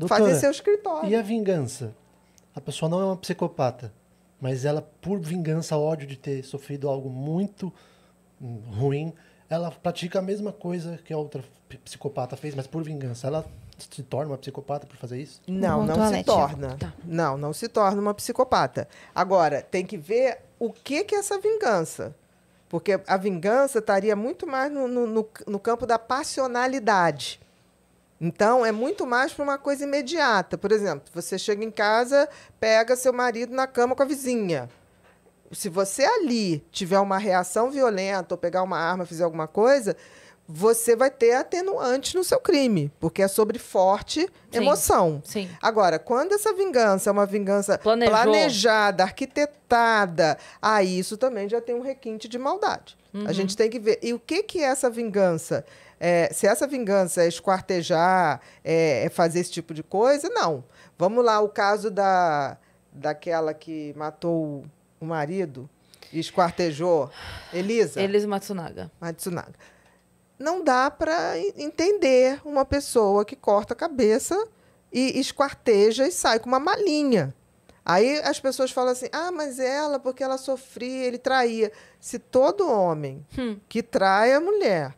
Doutora, fazer seu escritório. E a vingança? A pessoa não é uma psicopata, mas ela, por vingança, ódio de ter sofrido algo muito hum, ruim, ela pratica a mesma coisa que a outra psicopata fez, mas por vingança. Ela se torna uma psicopata por fazer isso? Não, não se torna. Tá. Não, não se torna uma psicopata. Agora, tem que ver o que, que é essa vingança. Porque a vingança estaria muito mais no, no, no- no campo da passionalidade. Então, é muito mais para uma coisa imediata. Por exemplo, você chega em casa, pega seu marido na cama com a vizinha. Se você ali tiver uma reação violenta ou pegar uma arma, fizer alguma coisa, você vai ter atenuante no seu crime, porque é sobre forte Sim. emoção. Sim. Agora, quando essa vingança é uma vingança Planejou. planejada, arquitetada, aí isso também já tem um requinte de maldade. A gente tem que ver. E o que, que é essa vingança? É, se essa vingança é esquartejar, é, é fazer esse tipo de coisa, não. Vamos lá, o caso da, daquela que matou o marido e esquartejou, Elisa. Elis Matsunaga. Matsunaga. Não dá para entender uma pessoa que corta a cabeça e esquarteja e sai com uma malinha. Aí as pessoas falam assim: ah, mas ela, porque ela sofria, ele traía. Se todo homem Hum. que trai a mulher,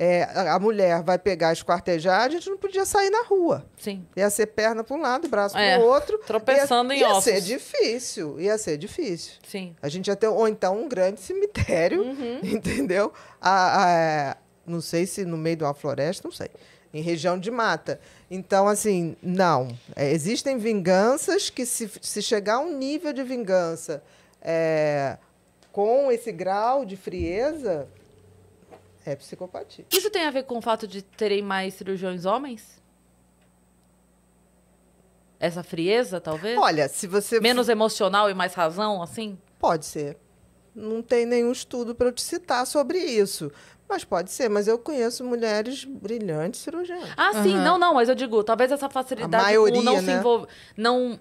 é, a mulher vai pegar esquartejar, a gente não podia sair na rua. Sim. Ia ser perna para um lado, braço É, para o outro. tropeçando ia, em ia ossos. ser difícil, ia ser difícil. Sim. A gente ia ter, ou então, um grande cemitério, entendeu? A- a- não sei se no meio de uma floresta, não sei. Em região de mata. Então, assim, não. É, existem vinganças que, se, se chegar a um nível de vingança é, com esse grau de frieza, é psicopatia. Isso tem a ver com o fato de terem mais cirurgiões homens? Essa frieza, talvez? Olha, se você. Menos emocional e mais razão, assim? Pode ser. Não tem nenhum estudo para eu te citar sobre isso. Mas pode ser. Mas eu conheço mulheres brilhantes cirurgiãs. Ah, sim, não, não, mas eu digo, talvez essa facilidade A maioria, não se né? envolver. Não,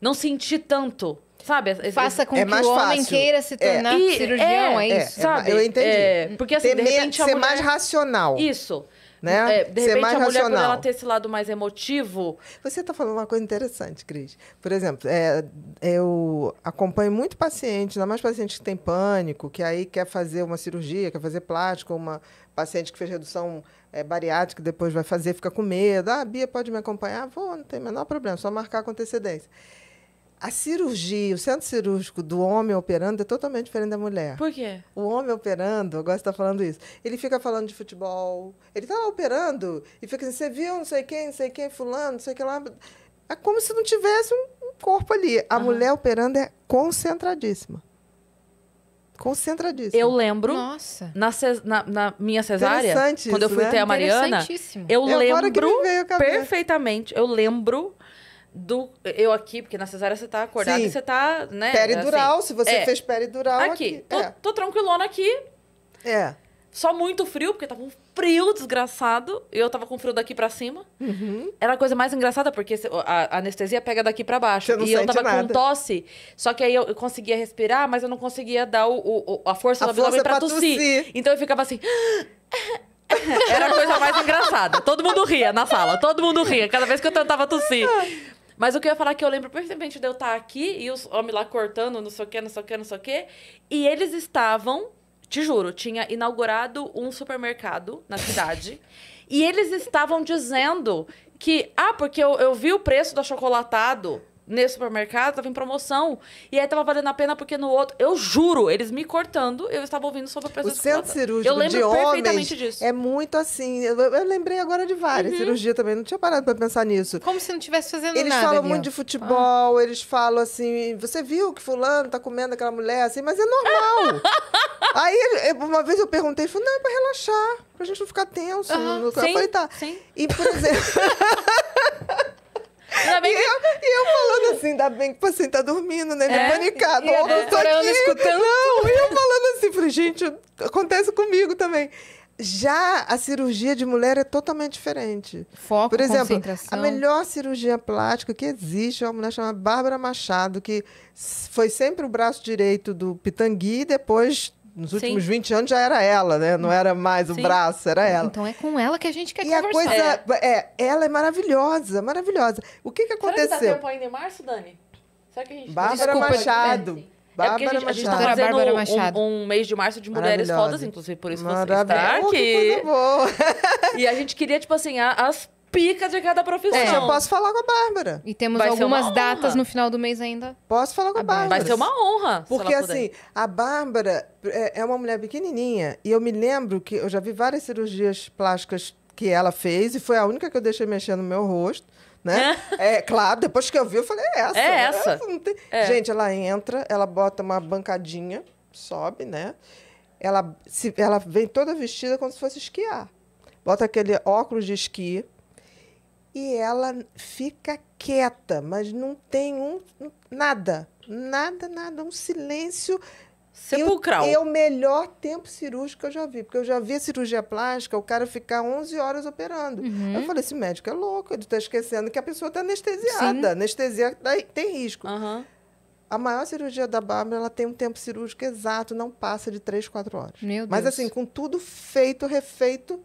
não sentir tanto. Sabe? Faça com É que mais o homem fácil. queira se É. tornar E- cirurgião, é, é, isso? sabe? eu entendi. É, porque assim, Ter de repente a ser mulher- mais racional. Isso. Né? É, de Ser repente mais a mulher, por racional. ela ter esse lado mais emotivo. Você está falando uma coisa interessante, Cris. Por exemplo, é, eu acompanho muito paciente, ainda mais paciente que tem pânico, que aí quer fazer uma cirurgia, quer fazer plástico, uma paciente que fez redução é, bariátrica, depois vai fazer, fica com medo. Ah, Bia, pode me acompanhar? Vou, não tem o menor problema, só marcar com antecedência. A cirurgia, o centro cirúrgico do homem operando é totalmente diferente da mulher. Por quê? O homem operando, eu gosto de estar falando isso. Ele fica falando de futebol. Ele está lá operando e fica assim: você viu não sei quem, não sei quem, fulano, não sei o que lá. É como se não tivesse um corpo ali. A mulher operando é concentradíssima. Concentradíssima. Eu lembro, Nossa. na, ces- na- na minha cesárea, Interessante quando eu isso, fui né? ter a Mariana, eu É agora que lembro perfeitamente, eu lembro do... Eu aqui, porque na cesárea você tá acordada Sim. e você tá, né? Peridural, assim, se você é, fez peridural Aqui, aqui. tô, tô tranquilona aqui, É. é. só muito frio, porque tava um frio desgraçado, e eu tava com frio daqui pra cima. Uhum. Era a coisa mais engraçada, porque a anestesia pega daqui pra baixo. E eu tava com nada. tosse, só que aí eu, conseguia respirar, mas eu não conseguia dar o, o- a força do abdômen pra, pra tossir. tossir. Então eu ficava assim... Era a coisa mais engraçada. Todo mundo ria na sala, todo mundo ria, cada vez que eu tentava tossir. Mas o que eu ia falar é que eu lembro perfeitamente de eu estar aqui e os homens lá cortando, não sei o que, não sei o que, não sei o que. E eles estavam, te juro, tinha inaugurado um supermercado na cidade. e eles estavam dizendo que, ah, porque eu, eu vi o preço do achocolatado nesse supermercado, tava em promoção. E aí tava valendo a pena porque no outro. Eu juro, eles me cortando, eu estava ouvindo sobre o preço O do centro cirúrgico Eu lembro de homens perfeitamente disso. é muito assim. Eu, eu lembrei agora de várias Uhum. cirurgia também, não tinha parado para pensar nisso. Como se não estivesse fazendo Eles nada. falam ali, muito de futebol, eles falam assim, você viu que fulano tá comendo aquela mulher assim, mas é normal. Aí uma vez eu perguntei, falei, não, é pra relaxar, pra gente não ficar tenso. No- eu sim, falei, tá. sim. E, por exemplo, Ainda bem e que- eu, e eu falando assim, ainda bem que o paciente tá dormindo, né? É, É, panicado. e a Ou eu tô aqui. Escutando. Não, e eu falando assim, falei, gente, acontece comigo também. Já a cirurgia de mulher é totalmente diferente. Foco, Por exemplo, a melhor cirurgia plástica que existe é uma mulher chamada Bárbara Machado, que foi sempre o braço direito do Pitangui, depois nos Sim. últimos 20 anos já era ela, né? Não era mais o Sim. braço, era ela. Então é com ela que a gente quer E a conversar. coisa. É. ela é maravilhosa, maravilhosa. O que, que Será que dá aconteceu? tempo ainda em março, Dani? Será que a gente... Bárbara Desculpa, Machado. É porque Bárbara a gente, a gente tá fazendo Machado. um, um mês de março de mulheres fodas, inclusive por isso você está Oh, que aqui. coisa boa. E a gente queria, tipo assim, a- as picas de cada profissão. Gente, eu posso falar com a Bárbara. E temos Vai algumas datas no final do mês ainda. Posso falar com a. Bárbara. Vai ser uma honra. se Porque assim, a Bárbara é é uma mulher pequenininha e eu me lembro que eu já vi várias cirurgias plásticas que ela fez e foi a única que eu deixei mexer no meu rosto, né? É, claro, depois que eu vi, eu falei, é essa. É essa. não tem- É. Gente, ela entra, ela bota uma bancadinha, sobe, né? Ela, se, ela vem toda vestida como se fosse esquiar. Bota aquele óculos de esqui e ela fica quieta, mas não tem um nada, nada, nada, um silêncio Sepulcral. É o melhor tempo cirúrgico que eu já vi. Porque eu já vi a cirurgia plástica, o cara ficar 11 horas operando. Eu falei, esse médico é louco, ele está esquecendo que a pessoa está anestesiada. Sim. Anestesia dá- tem risco. Aham. A maior cirurgia da Bárbara, ela tem um tempo cirúrgico exato, não passa de 3, 4 horas. Meu Mas Deus. assim, com tudo feito, refeito.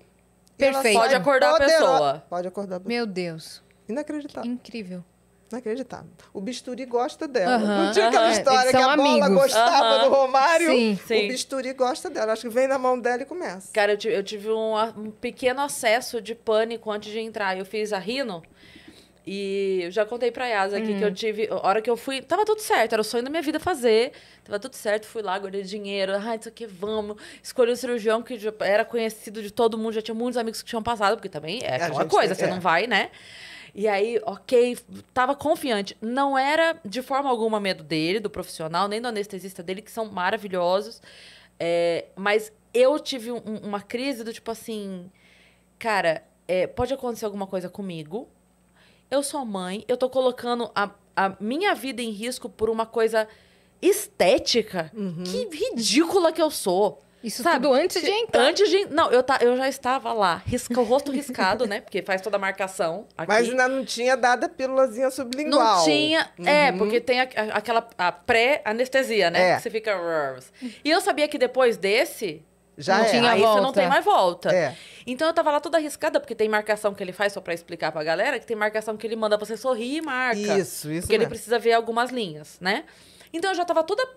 Perfeito. Pode acordar a pessoa. Pode acordar a pessoa. Meu Deus. Inacreditável. Incrível. Inacreditável. O bisturi gosta dela. Não tinha aquela história que a bola amigos. gostava Aham. do Romário. Sim. Sim. O bisturi gosta dela. Acho que vem na mão dela e começa. Cara, eu tive, eu tive um, um pequeno acesso de pânico antes de entrar. Eu fiz a rino e eu já contei pra Yasa aqui que eu tive. A hora que eu fui. Tava tudo certo, era o sonho da minha vida fazer. Tava tudo certo, fui lá, guardei dinheiro. Ai, isso aqui, vamos. Escolhi o cirurgião que já era conhecido de todo mundo, já tinha muitos amigos que tinham passado, porque também é A aquela gente coisa, tem- você é. não vai, né? E aí, ok, tava confiante. Não era de forma alguma medo dele, do profissional, nem do anestesista dele, que são maravilhosos. É, mas eu tive um- uma crise do tipo assim, cara, é, pode acontecer alguma coisa comigo. Eu sou mãe, eu tô colocando a, a minha vida em risco por uma coisa estética. Que ridícula que eu sou. Isso Sabe? tudo antes de entrar. Antes de. Não, eu, tá, eu já estava lá, risca, o rosto riscado, né? Porque faz toda a marcação. Aqui. Mas ainda não tinha dado a pílulazinha sublingual. Não tinha. É, Uhum. porque tem a- a- aquela pré-anestesia, né? É. Que você fica. E eu sabia que depois desse. Já Não é. tinha aí você não volta. tem mais volta. É. Então eu tava lá toda arriscada, porque tem marcação que ele faz, só pra explicar pra galera, que tem marcação que ele manda você sorrir e marca. Isso, isso Porque ele mesmo. precisa ver algumas linhas, né? Então eu já tava toda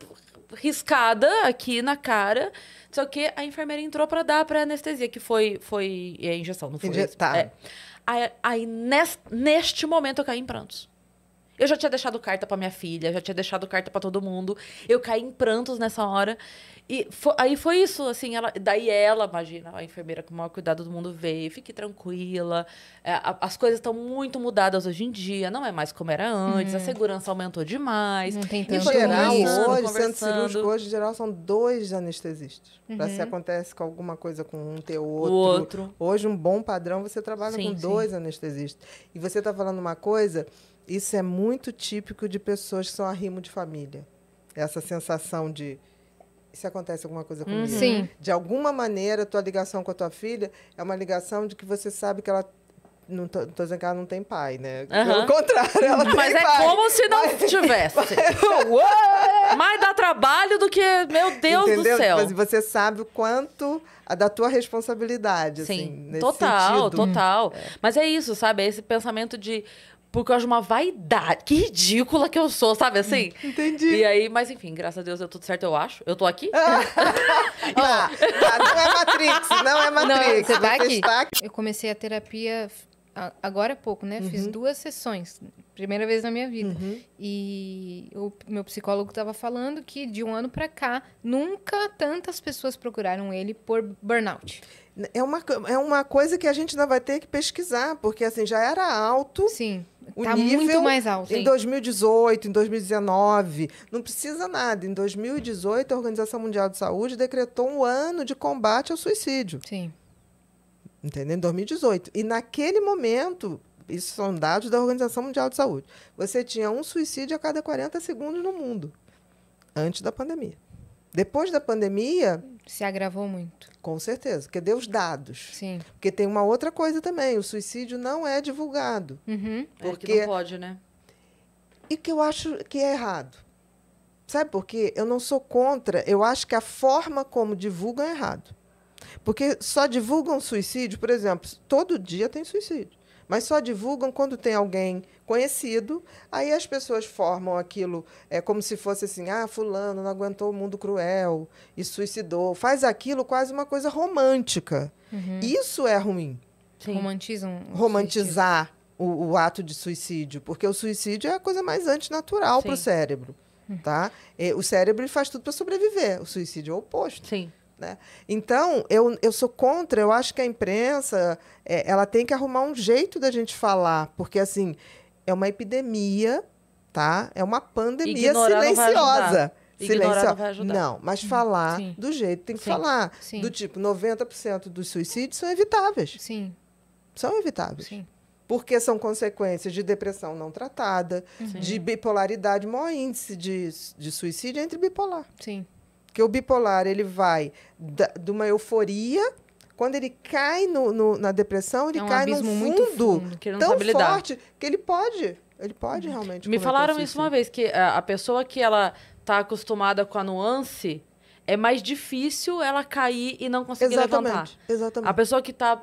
riscada aqui na cara. Só que a enfermeira entrou pra dar a pré-anestesia, que foi, foi a injeção, não foi? Injetar. É. Aí, aí nes- neste momento eu caí em prantos. Eu já tinha deixado carta pra minha filha, já tinha deixado carta pra todo mundo. Eu caí em prantos nessa hora. E fo- aí foi isso, assim, ela, daí ela, imagina, a enfermeira com o maior cuidado do mundo veio, fique tranquila. É, a- as coisas estão muito mudadas hoje em dia, não é mais como era antes, a segurança aumentou demais. Não tem Em tanto foi geral, hoje, centro cirúrgico, hoje, em geral, são dois anestesistas. Pra Uhum. se acontece com alguma coisa com um, ter O outro. outro. Hoje, um bom padrão, você trabalha Sim, com sim. dois anestesistas. E você está falando uma coisa, isso é muito típico de pessoas que são arrimo de família. Essa sensação de. Se acontece alguma coisa comigo? Sim. De alguma maneira, a tua ligação com a tua filha é uma ligação de que você sabe que ela. Não tô, tô dizendo que ela não tem pai, né? Aham. Pelo contrário, ela tem Mas é pai. como se não tivesse. Mais dá trabalho do que, meu Deus Entendeu? do céu. Mas você sabe o quanto a da tua responsabilidade, assim, Sim, nesse total, sentido. total. Mas é isso, sabe? É esse pensamento de. Por causa de uma vaidade. Que ridícula que eu sou, sabe assim? Entendi. E aí, mas enfim, graças a Deus deu tudo certo, eu acho. Eu tô aqui. Ah, ah, não é Matrix, não é Matrix. você tá aqui. está aqui. Eu comecei a terapia agora há pouco, né? Fiz duas sessões. Primeira vez na minha vida. E o meu psicólogo estava falando que de um ano pra cá, nunca tantas pessoas procuraram ele por burnout. É uma, é uma coisa que a gente ainda vai ter que pesquisar, porque assim, já era alto Sim, tá nível muito mais alto. em 2018, em 2019. Não precisa nada. Em 2018, a Organização Mundial de Saúde decretou um ano de combate ao suicídio. Sim. Entendeu? Em 2018. E naquele momento, isso são dados da Organização Mundial de Saúde, você tinha um suicídio a cada 40 segundos no mundo, antes da pandemia. Depois da pandemia, Se agravou muito. com certeza, porque deu os dados. Sim. Porque tem uma outra coisa também, o suicídio não é divulgado. Uhum. É que Porque não pode, né? E que eu acho que é errado. Sabe por quê? Eu não sou contra. Eu acho que a forma como divulgam é errado. Porque só divulgam suicídio, por exemplo, todo dia tem suicídio. Mas só divulgam quando tem alguém conhecido, aí as pessoas formam aquilo é como se fosse assim: ah, fulano não aguentou o mundo cruel e suicidou. Faz aquilo quase uma coisa romântica. Isso é ruim. Sim. Romantizam. Romantizar o, o ato de suicídio, porque o suicídio é a coisa mais antinatural para o cérebro. Tá? E o cérebro faz tudo para sobreviver. O suicídio é o oposto. Sim. Né? Então, eu, eu sou contra, eu acho que a imprensa é, ela tem que arrumar um jeito da gente falar, porque assim, é uma epidemia, tá? É uma pandemia Ignorar não vai silenciosa. Silenciosa. não vai ajudar. Não, mas falar Sim. do jeito que tem que Sim. falar. Sim. Do tipo, 90% dos suicídios são evitáveis. Sim, São evitáveis. sim. Porque são consequências de depressão não tratada, Uhum. de bipolaridade, maior índice de, de suicídio entre bipolar. Sim. Porque o bipolar, ele vai da- de uma euforia, quando ele cai no, no- na depressão, ele É um cai num fundo, muito fundo. Que tão forte que ele pode, ele pode realmente Me falaram isso uma vez, que a, a pessoa que ela tá acostumada com a nuance, é mais difícil ela cair e não conseguir levantar. Exatamente, exatamente. A pessoa que tá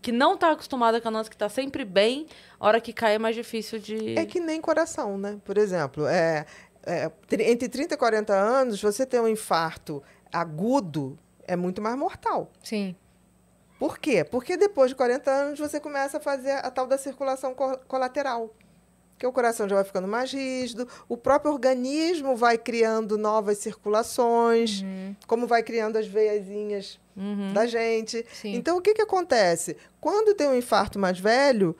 que não tá acostumada com a nuance, que tá sempre bem, a hora que cai é mais difícil de... É que nem coração, né? Por exemplo, é, é, entre 30 e 40 anos, você ter um infarto agudo é muito mais mortal. Sim. Por quê? Porque depois de 40 anos você começa a fazer a tal da circulação co- colateral. Que o coração já vai ficando mais rígido, o próprio organismo vai criando novas circulações, como vai criando as veiazinhas Uhum. da gente. Sim. Então, o que, que acontece? Quando tem um infarto mais velho,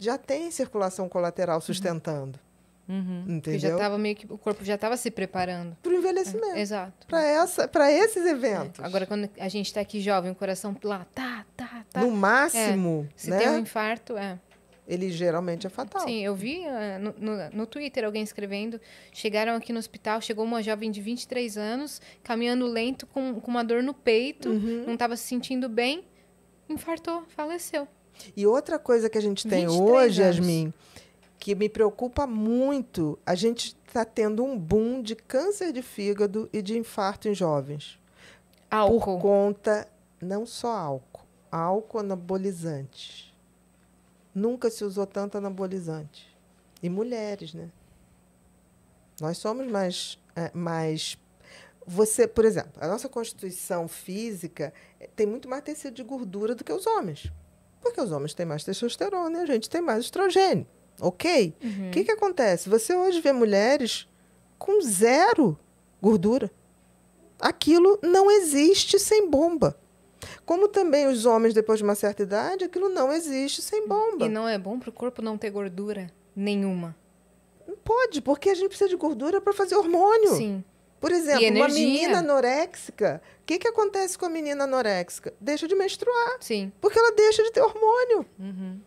já tem circulação colateral sustentando. Uhum. Porque já Entendeu? tava meio que. O corpo já estava se preparando. Para o envelhecimento. Exato. Para essa, para esses eventos. Agora, quando a gente tá aqui jovem, o coração lá, tá, tá, tá. no máximo, Se né? tem um infarto, é. ele geralmente é fatal. Sim, eu vi eh, no, no, no Twitter alguém escrevendo. Chegaram aqui no hospital, chegou uma jovem de 23 anos, caminhando lento, com, com uma dor no peito, Uhum. não estava se sentindo bem, infartou, faleceu. E outra coisa que a gente tem 23 hoje, anos. Yasmin, que me preocupa muito, a gente está tendo um boom de câncer de fígado e de infarto em jovens. Por Álcool. conta, não só álcool, álcool anabolizante. Nunca se usou tanto anabolizante. E mulheres, né? Nós somos mais, é, mais. Você, por exemplo, a nossa constituição física eh, tem muito mais tecido de gordura do que os homens. Porque os homens têm mais testosterona e a gente tem mais estrogênio. Ok? O que, que acontece? Você hoje vê mulheres com zero gordura. Aquilo não existe sem bomba. Como também os homens, depois de uma certa idade, aquilo não existe sem bomba. E não é bom pro corpo não ter gordura nenhuma. Não pode, porque a gente precisa de gordura para fazer hormônio. Sim. Por exemplo, uma menina anoréxica, o que, que acontece com a menina anoréxica? Deixa de menstruar, Sim. porque ela deixa de ter hormônio. Uhum.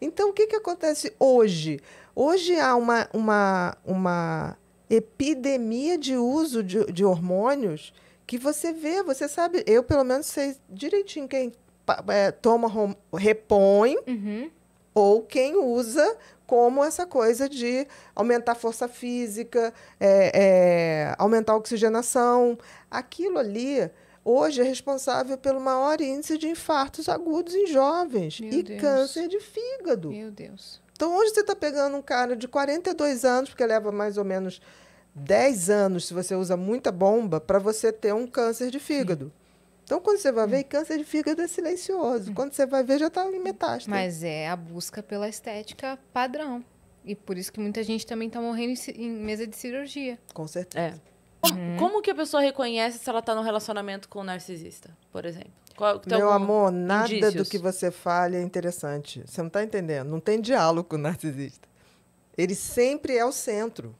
Então, o que, que acontece hoje? Hoje há uma, uma, uma epidemia de uso de, de hormônios que você vê, você sabe, eu pelo menos sei direitinho quem é, toma, repõe Uhum. ou quem usa como essa coisa de aumentar a força física, é, é, aumentar a oxigenação. Aquilo ali, hoje, é responsável pelo maior índice de infartos agudos em jovens Meu e Deus. câncer de fígado. Meu Deus. Então, hoje você está pegando um cara de 42 anos, porque leva mais ou menos 10 anos, se você usa muita bomba, para você ter um câncer de fígado. Então, quando você vai ver, câncer de fígado é silencioso. Quando você vai ver, já está em metástase. Mas é a busca pela estética padrão. E por isso que muita gente também tá morrendo em mesa de cirurgia. Com certeza. É. Como, como que a pessoa reconhece se ela tá num relacionamento com um narcisista, por exemplo? Qual, tem Meu amor, nada do indícios? que você fale é interessante. Você não está entendendo. Não tem diálogo com o narcisista. Ele sempre é o centro.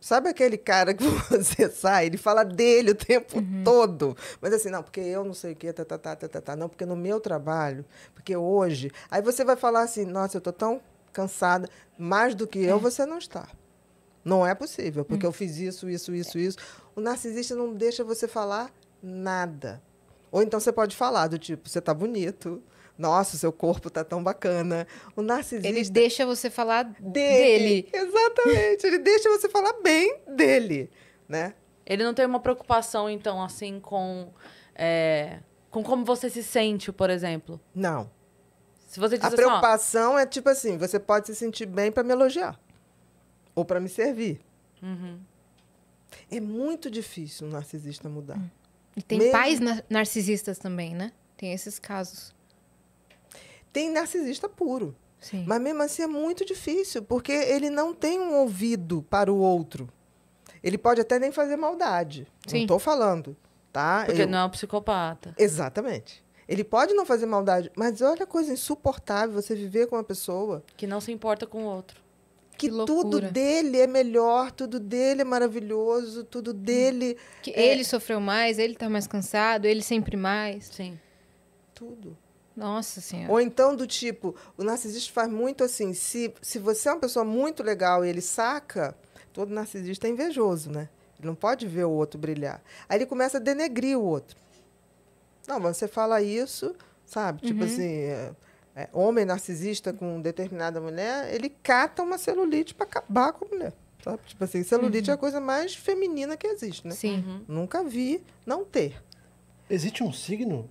Sabe aquele cara que você sai, ele fala dele o tempo todo. Mas assim, não, porque eu não sei o quê, tá, tá, tá, tá, tá, tá. Não, porque no meu trabalho, porque hoje. Aí você vai falar assim, nossa, eu tô tão cansada. Mais do que eu, você não está. Não é possível, porque eu fiz isso, isso, isso, isso. O narcisista não deixa você falar nada. Ou então você pode falar do tipo, você tá bonito. Nossa, seu corpo tá tão bacana. O narcisista Ele deixa você falar dele. dele. Exatamente. Ele deixa você falar bem dele. né? Ele não tem uma preocupação, então, assim, com. é, com como você se sente, por exemplo. Não. Se você diz A assim, ó, preocupação é tipo assim, você pode se sentir bem para me elogiar ou para me servir. Uhum. É muito difícil um narcisista mudar. E tem Mesmo- pais na- narcisistas também, né? Tem esses casos. Tem narcisista puro, Sim. mas mesmo assim é muito difícil, porque ele não tem um ouvido para o outro. Ele pode até nem fazer maldade. Não Sim. estou falando, tá? porque Eu- não é um psicopata. Exatamente. Ele pode não fazer maldade, mas olha a coisa insuportável você viver com uma pessoa Que não se importa com o outro. Que, Que tudo dele é melhor, tudo dele é maravilhoso, tudo dele Que É. ele sofreu mais, ele tá mais cansado, ele sempre mais. Sim. tudo. Nossa senhora. Ou então do tipo, o narcisista faz muito assim, se, se você é uma pessoa muito legal e ele saca, todo narcisista é invejoso, né? Ele não pode ver o outro brilhar. Aí ele começa a denegrir o outro. Não, mas você fala isso, sabe? Tipo assim, é, é, homem narcisista com determinada mulher, ele cata uma celulite para acabar com a mulher. Sabe? Tipo assim, celulite é a coisa mais feminina que existe, né? Sim. Uhum. Nunca vi não ter. Existe um signo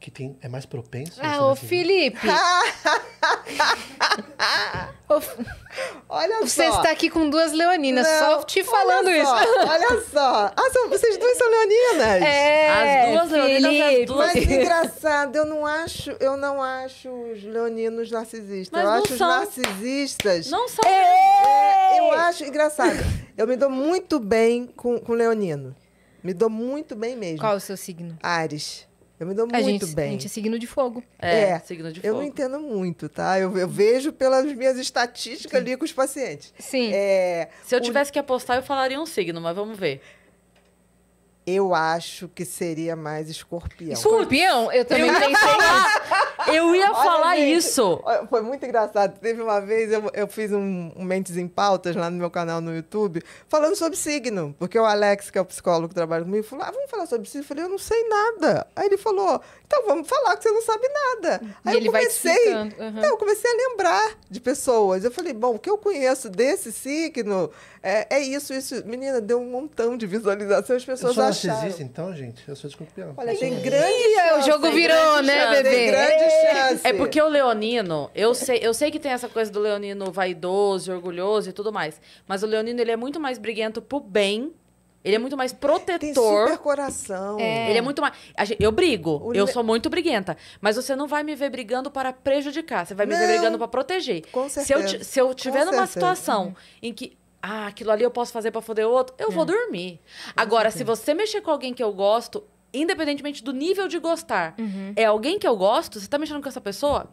que tem, é mais propenso? a Ah, ô narcisista? Felipe! Olha Você só. está aqui com duas leoninas, Não, só te falando olha isso. só, olha só. Ah, são, vocês duas são leoninas. É, As duas leoninas, as Felipe. duas- Mas engraçado, eu não acho, eu não acho os leoninos narcisistas. Mas eu não acho são. os narcisistas. Não são. É, eu acho engraçado. Eu me dou muito bem com, com leonino. Me dou muito bem mesmo. Qual é o seu signo? Ares. Eu me dou A muito gente, bem. a gente é signo de fogo. É, É, signo de Eu fogo. não entendo muito, tá? Eu, eu vejo pelas minhas estatísticas ali com os pacientes. Sim. É, Se eu o- tivesse que apostar, eu falaria um signo, mas vamos ver. eu acho que seria mais escorpião. Escorpião, eu também Eu pensei nisso. Eu ia Olha, falar gente, isso. Foi muito engraçado. Teve uma vez, eu, eu fiz um, um Mentes em Pautas lá no meu canal no YouTube, falando sobre signo. Porque o Alex, que é o psicólogo que trabalha comigo, falou: ah, vamos falar sobre signo. Eu falei, eu não sei nada. Aí ele falou, então vamos falar que você não sabe nada. Aí E ele eu comecei. aham. Não, eu comecei a lembrar de pessoas. Eu falei, bom, o que eu conheço desse signo é, é isso, isso. Menina, deu um montão de visualização, as Eu pessoas sou acharam. narcisista, então, gente? Eu sou escorpião. Olha, tem Ih, grande o jogo virou, né, bebê? Tem grande chance. É porque o leonino, eu sei, eu sei que tem essa coisa do leonino vaidoso, orgulhoso e tudo mais. Mas o leonino, ele é muito mais briguento pro bem. Ele é muito mais tem protetor. super coração. É. Ele é muito mais. Eu brigo, O eu le- sou muito briguenta. Mas você não vai me ver brigando para prejudicar, você vai me ver Não. brigando para proteger. Com Se eu, certeza. se eu tiver Com numa certeza. situação em que. Ah, aquilo ali eu posso fazer para foder o outro, eu É. vou dormir. Agora, se você mexer com alguém que eu gosto, independentemente do nível de gostar, Uhum. é alguém que eu gosto, você tá mexendo com essa pessoa?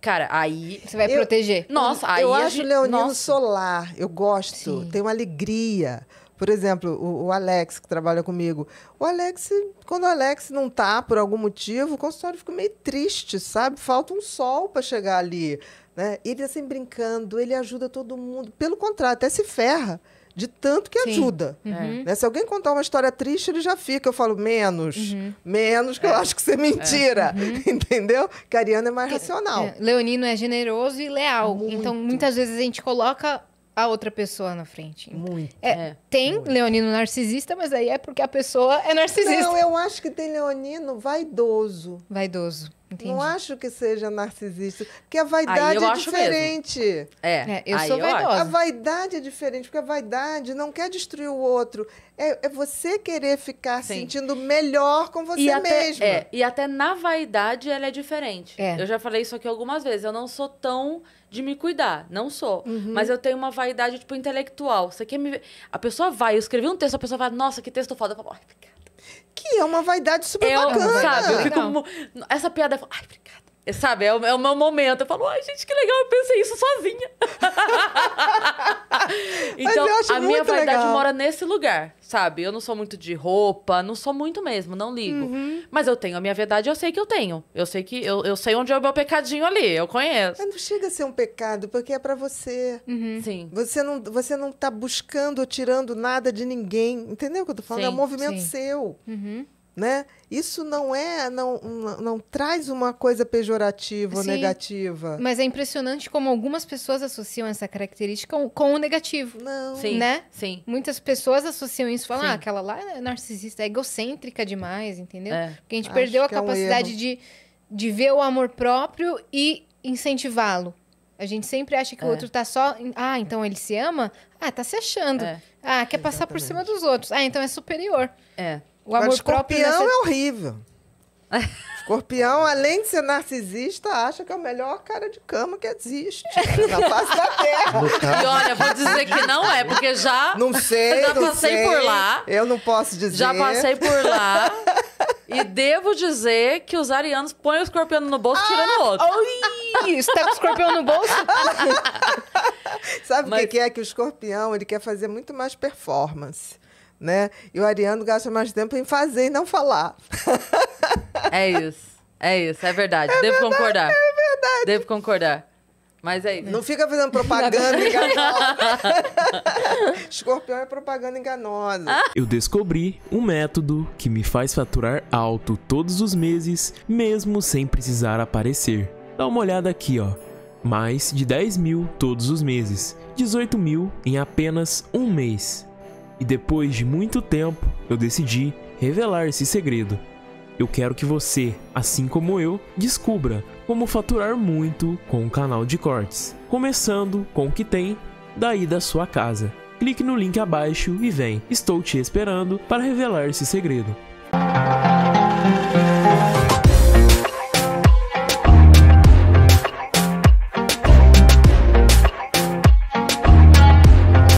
Cara, aí. Você vai Eu- proteger. Nossa, aí. eu acho gente- o leonino nossa. solar, eu gosto, Sim. tem uma alegria. Por exemplo, o, o Alex, que trabalha comigo. O Alex, quando o Alex não tá por algum motivo, o consultório fica meio triste, sabe? Falta um sol para chegar ali. Né? Ele assim brincando, ele ajuda todo mundo. Pelo contrário, até se ferra de tanto que Sim. ajuda. Uhum. Né? Se alguém contar uma história triste, ele já fica. Eu falo, menos. Uhum. Menos, que eu acho que isso é mentira. Entendeu? Que a Ariana é mais racional. É, Leonino é generoso e leal. Muito. Então, muitas vezes a gente coloca a outra pessoa na frente. Muito. É, É. Tem leonino narcisista, mas aí é porque a pessoa é narcisista. Não, eu acho que tem leonino vaidoso. Vaidoso. Entendi. Não acho que seja narcisista. Porque a vaidade eu é acho diferente. É, É, eu aí sou acho. vaidosa. A vaidade é diferente, porque a vaidade não quer destruir o outro. É, é você querer ficar Sim. sentindo melhor com você e até, mesma. É, e até na vaidade ela é diferente. É. Eu já falei isso aqui algumas vezes. Eu não sou tão de me cuidar. Não sou. Uhum. Mas eu tenho uma vaidade, tipo, intelectual. Você quer me ver? A pessoa vai, eu escrevi um texto, a pessoa vai, nossa, que texto foda. Eu falo. Que é uma vaidade super Eu, bacana. sabe, eu fico. Essa piada, ai, obrigada. Sabe, é o, é o meu momento. Eu falo, ai, gente, que legal, eu pensei isso sozinha. então, a minha vaidade legal. mora nesse lugar, sabe? Eu não sou muito de roupa, não sou muito mesmo, não ligo. Uhum. Mas eu tenho a minha verdade, eu sei que eu tenho. Eu sei que eu, eu sei onde é o meu pecadinho ali, eu conheço. Mas não chega a ser um pecado, porque é pra você. Uhum. Sim. Você não, você não tá buscando ou tirando nada de ninguém. Entendeu o que eu tô falando? é um Sim, movimento sim. seu. Uhum. Né? Isso não é, não, não, não traz uma coisa pejorativa ou Sim. negativa. Mas é impressionante como algumas pessoas associam essa característica com, com o negativo. Não. Sim, Né? sim. Muitas pessoas associam isso, falam, Sim. ah, aquela lá é narcisista, é egocêntrica demais, entendeu? É. Porque a gente Acho perdeu a que é um capacidade de, de ver o amor próprio e incentivá-lo. A gente sempre acha que o É. outro tá só. Ah, então ele se ama? Ah, tá se achando. É. Ah, quer passar por cima dos outros. Ah, então é superior. É. O amor próprio. escorpião nessa- é horrível. Escorpião, além de ser narcisista, acha que é o melhor cara de cama que existe na face da terra. E olha, vou dizer que não é, porque já, Não sei, Já não passei sei. por lá. Eu não posso dizer. já passei por lá. E devo dizer que os arianos põem o escorpião no bolso tirando o outro. Ih, Isso, tá com o escorpião no bolso? Sabe o Mas- que que é que o escorpião ele quer fazer muito mais performance, né? E o ariano gasta mais tempo em fazer e não falar. É isso. É isso, é verdade. Devo concordar. É verdade. Devo concordar. Mas é isso. Não fica fazendo propaganda enganosa. escorpião é propaganda enganosa. Eu descobri um método que me faz faturar alto todos os meses, mesmo sem precisar aparecer. Dá uma olhada aqui, ó. Mais de 10 mil todos os meses, 18 mil em apenas um mês. E depois de muito tempo, eu decidi revelar esse segredo. Eu quero que você, assim como eu, descubra como faturar muito com o canal de cortes, começando com o que tem daí da sua casa. Clique no link abaixo e vem. Estou te esperando para revelar esse segredo.